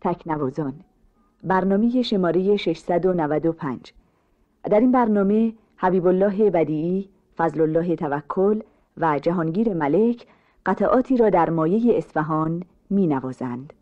تکنوازان برنامه شماره 695 در این برنامه حبیب الله بدیعی، فضل الله توکل و جهانگیر ملک قطعاتی را در مایه اصفهان می نوازند.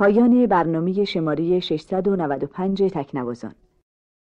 پایان برنامه شماره 695 تکنوازان.